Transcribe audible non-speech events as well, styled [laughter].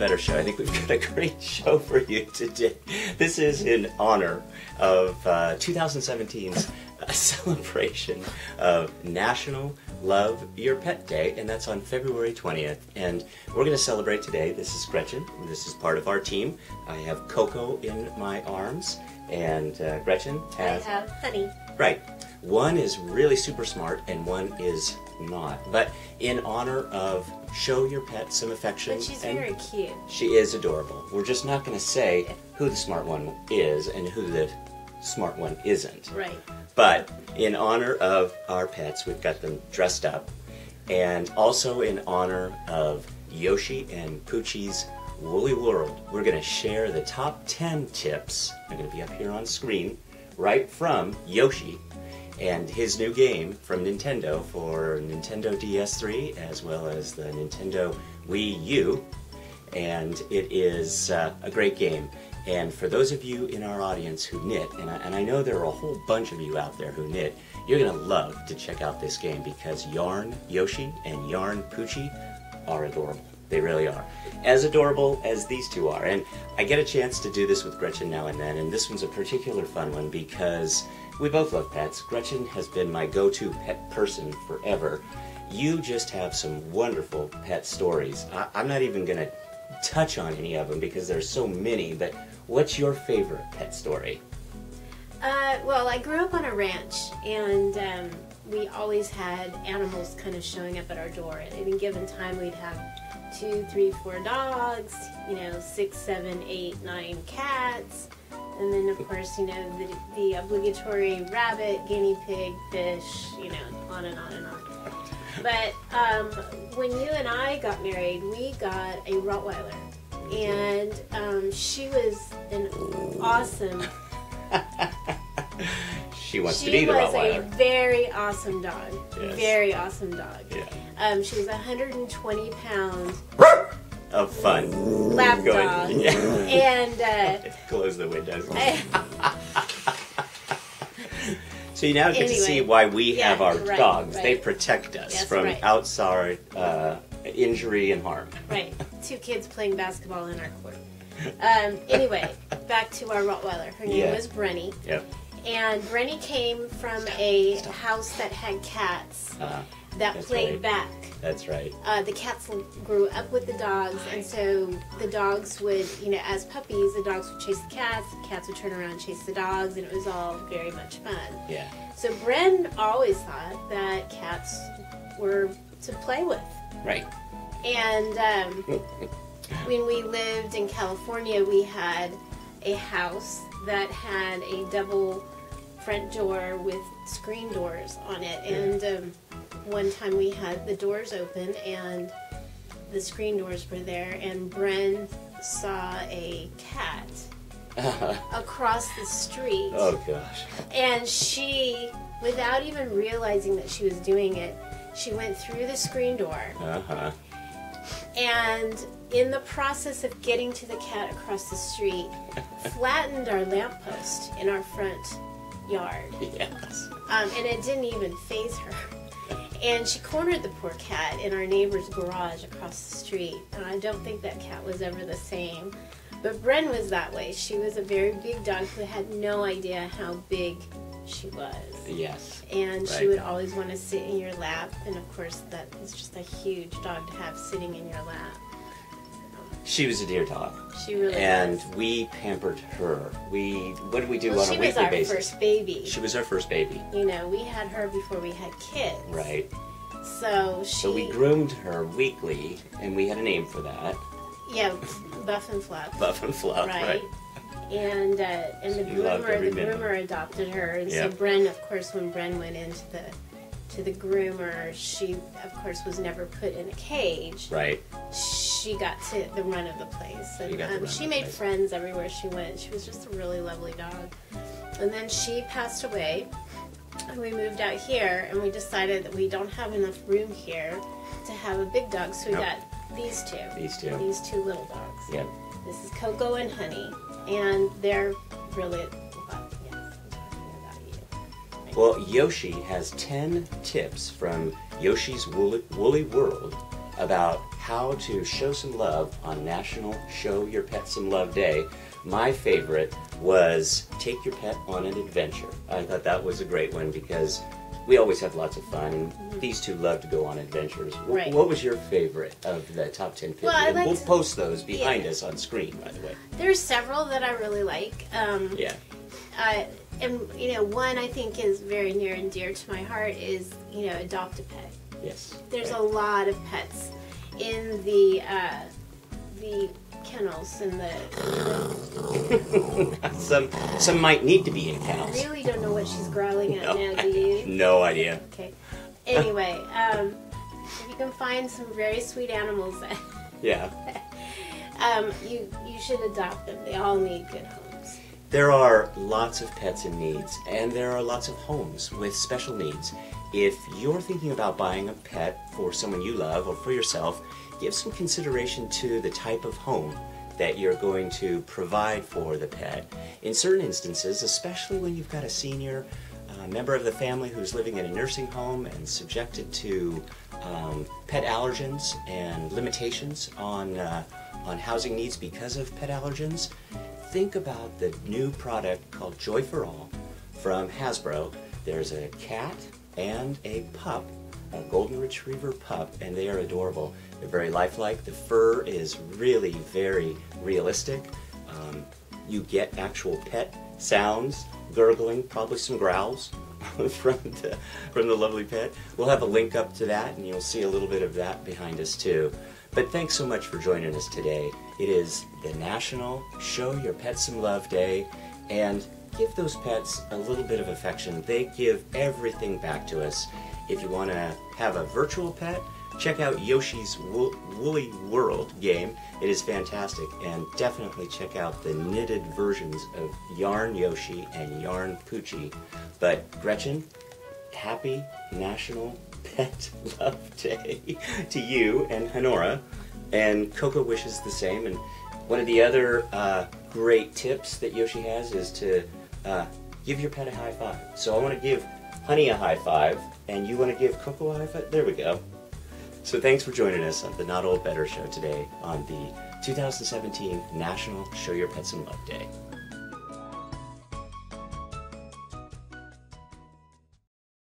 better show. I think we've got a great show for you today. This is in honor of uh, 2017's uh, [laughs] celebration of National Love Your Pet Day, and that's on February 20th. And we're going to celebrate today. This is Gretchen. This is part of our team. I have Coco in my arms, and uh, Gretchen has. I have honey. Right. One is really super smart, and one is not. But in honor of show your pet some affection. But she's and very cute. She is adorable. We're just not going to say who the smart one is and who the smart one isn't. Right. But in honor of our pets, we've got them dressed up. And also in honor of Yoshi and Poochy's Woolly World, we're going to share the top 10 tips. They're going to be up here on screen, right from Yoshi and his new game from Nintendo for Nintendo DS3 as well as the Nintendo Wii U. And it is uh, a great game. And for those of you in our audience who knit, and I, and I know there are a whole bunch of you out there who knit, you're going to love to check out this game because Yarn Yoshi and Yarn Poochy are adorable. They really are. As adorable as these two are. And I get a chance to do this with Gretchen now and then, and this one's a particular fun one because we both love pets. Gretchen has been my go to pet person forever. You just have some wonderful pet stories. I, I'm not even going to touch on any of them because there's so many, but what's your favorite pet story? Uh, well, I grew up on a ranch, and um, we always had animals kind of showing up at our door. At any given time, we'd have two, three, four dogs, you know, six, seven, eight, nine cats, and then of course, you know, the, the obligatory rabbit, guinea pig, fish, you know, on and on and on. But um, when you and I got married, we got a Rottweiler, and um, she was an awesome. She wants she to be the was Rottweiler. a very awesome dog. Yes. Very awesome dog. Yeah. Um, she was 120 pound Of fun. lap dog. Yeah. [laughs] and uh, [laughs] Close the windows. [laughs] So you now get to see why we yeah, have our right, dogs. right. They protect us Yes, from right. outside uh, injury and harm. right, two kids playing basketball in our court. Um, anyway, back to our Rottweiler. Her name Yeah. was Brenny, Yep. And Brenny came from a house that had cats Uh, that played right. back. that's right. uh, the cats grew up with the dogs, and so the dogs would, you know, as puppies, the dogs would chase the cats, the cats would turn around and chase the dogs, and it was all very much fun. Yeah. So Bren always thought that cats were to play with. Right. And um, [laughs] when we lived in California, we had a house that had a double front door with screen doors on it. And um, one time we had the doors open and the screen doors were there, and Bren saw a cat [laughs] across the street. oh gosh. And she, without even realizing that she was doing it, she went through the screen door Uh huh. And in the process of getting to the cat across the street, [laughs] flattened our lamppost in our front yard. Yes. Um, and it didn't even phase her. And she cornered the poor cat in our neighbor's garage across the street. And I don't think that cat was ever the same. But Bren was that way. She was a very big dog who had no idea how big she was. Yes. And she would always want to sit in your lap. And of course, that is just a huge dog to have sitting in your lap. She was a dear dog, She really and was. we pampered her. We what did we do Well, on she a was weekly our basis? first baby. She was our first baby. you know, we had her before we had kids. Right. So she. So we groomed her weekly, and we had a name for that. Yeah, Buff and Fluff. Buff and Fluff. right. Right. And uh, and the You groomer, the minute. groomer adopted her, and Yep. so Bren, of course, when Bren went into the to the groomer, she of course was never put in a cage. Right. She got to the run of the place, and She got the um, she made place. friends everywhere she went. She was just a really lovely dog. And then she passed away, and we moved out here, and we decided that we don't have enough room here to have a big dog, so we Nope. got these two. These two. These two little dogs. Yep. This is Coco and Honey, and they're really. Well, yes, I'm talking about you. Well, Yoshi has 10 tips from Yoshi's Woolly, Woolly World about how to show some love on National Show Your Pet Some Love Day. My favorite was Take Your Pet on an Adventure. I thought that was a great one because we always have lots of fun, and these two love to go on adventures. Right. What was your favorite of the top 10 50? Well, I And like we'll to- post those behind Yeah. us on screen, by the way. There's several that I really like. Um, Yeah. and you know, one I think is very near and dear to my heart is you know, adopt a pet. Yes. There's a lot of pets in the uh, the kennels and the. [laughs] some some might need to be in kennels. I really don't know what she's growling at No. now. Do you? [laughs] No idea. Okay. Anyway, um, if you can find some very sweet animals, Yeah. [laughs] um, you you should adopt them. They all need good homes. There are lots of pets in needs, and there are lots of homes with special needs. If you're thinking about buying a pet for someone you love or for yourself, give some consideration to the type of home that you're going to provide for the pet. In certain instances, especially when you've got a senior uh, member of the family who's living in a nursing home and subjected to um, pet allergens and limitations on uh, on housing needs because of pet allergens, think about the new product called Joy for All from Hasbro. There's a cat and a pup, a golden retriever pup, and they are adorable. They're very lifelike. The fur is really very realistic. Um, you get actual pet sounds, gurgling, probably some growls [laughs] from the from the lovely pet. We'll have a link up to that, and you'll see a little bit of that behind us too. But thanks so much for joining us today. It is the National Show Your Pet Some Love Day, and give those pets a little bit of affection. They give everything back to us. If you want to have a virtual pet, check out Yoshi's Wo- Woolly World game. It is fantastic, and definitely check out the knitted versions of Yarn Yoshi and Yarn Poochy. But Gretchen, happy National Pet Love Day to you and Honora. And Coco wishes the same. And one of the other uh, great tips that Yoshi has is to uh, give your pet a high five. So I want to give Honey a high five, and you want to give Coco a high five? There we go. So thanks for joining us on the Not Old Better Show today on the 2017 National Show Your Pet Some Love Day.